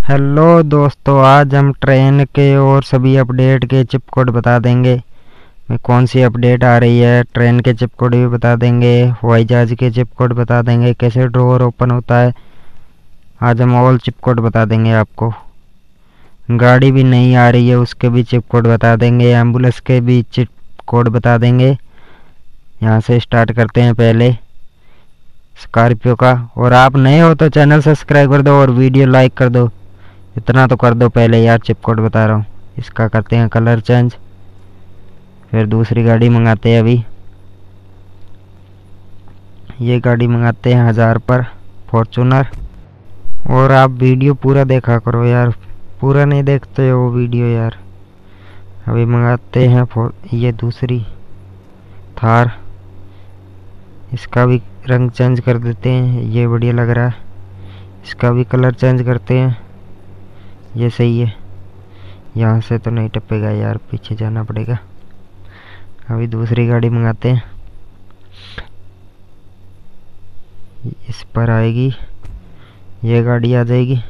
Hello दोस्तों, आज हम ट्रेन के और सभी अपडेट के चिप कोड बता देंगे। कौन सी अपडेट आ रही है, ट्रेन के चिप कोड भी बता देंगे, हवाई जहाज़ के चिप कोड बता देंगे, कैसे ड्रोवर ओपन होता है, आज हम ऑल चिप कोड बता देंगे आपको। गाड़ी भी नहीं आ रही है, उसके भी चिप कोड बता देंगे, एंबुलेंस के भी चिप कोड बता देंगे। यहाँ से स्टार्ट करते हैं पहले। स्कॉर्पियो का, और आप नए हो तो चैनल सब्सक्राइब कर दो और वीडियो लाइक कर दो। इतना तो कर दो पहले यार, चिपकोट बता रहा हूँ। इसका करते हैं कलर चेंज फिर दूसरी गाड़ी मंगाते हैं अभी। ये गाड़ी मंगाते हैं हज़ार पर फॉर्चूनर और आप वीडियो पूरा देखा करो यार। पूरा नहीं देखते हो वो वीडियो यार। अभी मंगाते हैं ये दूसरी थार। इसका भी रंग चेंज कर देते हैं, ये बढ़िया लग रहा है। इसका भी कलर चेंज करते हैं। ये सही है। यहाँ से तो नहीं टपेगा यार, पीछे जाना पड़ेगा। अभी दूसरी गाड़ी मंगाते हैं। इस पर आएगी। ये गाड़ी आ जाएगी।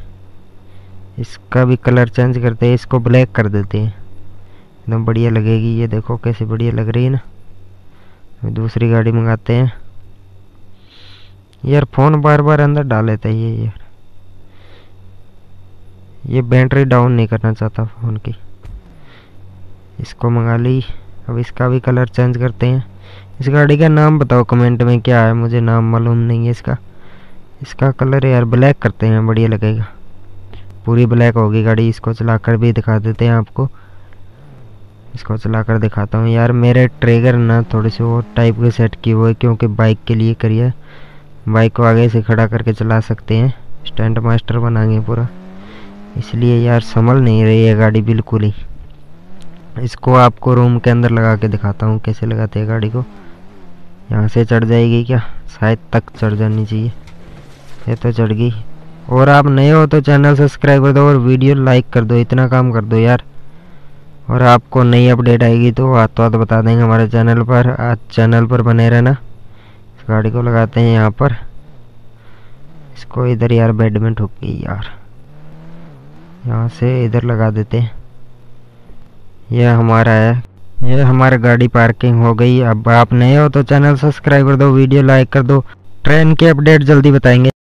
इसका भी कलर चेंज करते हैं, इसको ब्लैक कर देते हैं। एकदम बढ़िया लगेगी, ये देखो कैसे बढ़िया लग रही है ना। दूसरी गाड़ी मंगाते हैं। यार फ़ोन बार बार अंदर डाल लेता है ये यार ये बैटरी डाउन नहीं करना चाहता फ़ोन की। इसको मंगा ली। अब इसका भी कलर चेंज करते हैं। इस गाड़ी का नाम बताओ कमेंट में क्या है? मुझे नाम मालूम नहीं है इसका। इसका कलर यार ब्लैक करते हैं, बढ़िया लगेगा। पूरी ब्लैक होगी गाड़ी, इसको चलाकर भी दिखा देते हैं आपको। इसको चलाकर दिखाता हूँ। यार मेरे ट्रेगर ना थोड़े से वो टाइप के सेट किए हुए क्योंकि बाइक के लिए करिए बाइक को आगे से खड़ा करके चला सकते हैं। स्टैंड मास्टर बनाएँगे पूरा। इसलिए यार संभल नहीं रही है गाड़ी बिल्कुल ही। इसको आपको रूम के अंदर लगा के दिखाता हूँ, कैसे लगाते हैं गाड़ी को। यहाँ से चढ़ जाएगी क्या? शायद तक चढ़ जानी चाहिए। ये तो चढ़ गई। और आप नए हो तो चैनल सब्सक्राइब कर दो और वीडियो लाइक कर दो, इतना काम कर दो यार। और आपको नई अपडेट आएगी तो हाथ तो हाथ बता देंगे हमारे चैनल पर। आज चैनल पर बने रहना। इस गाड़ी को लगाते हैं यहाँ पर। इसको इधर यार बेड में ठुक गई यार। यहाँ से इधर लगा देते हैं। यह हमारा है। यह हमारा गाड़ी पार्किंग हो गई। अब आप नए हो तो चैनल सब्सक्राइब कर दो, वीडियो लाइक कर दो। ट्रेन के अपडेट जल्दी बताएँगे।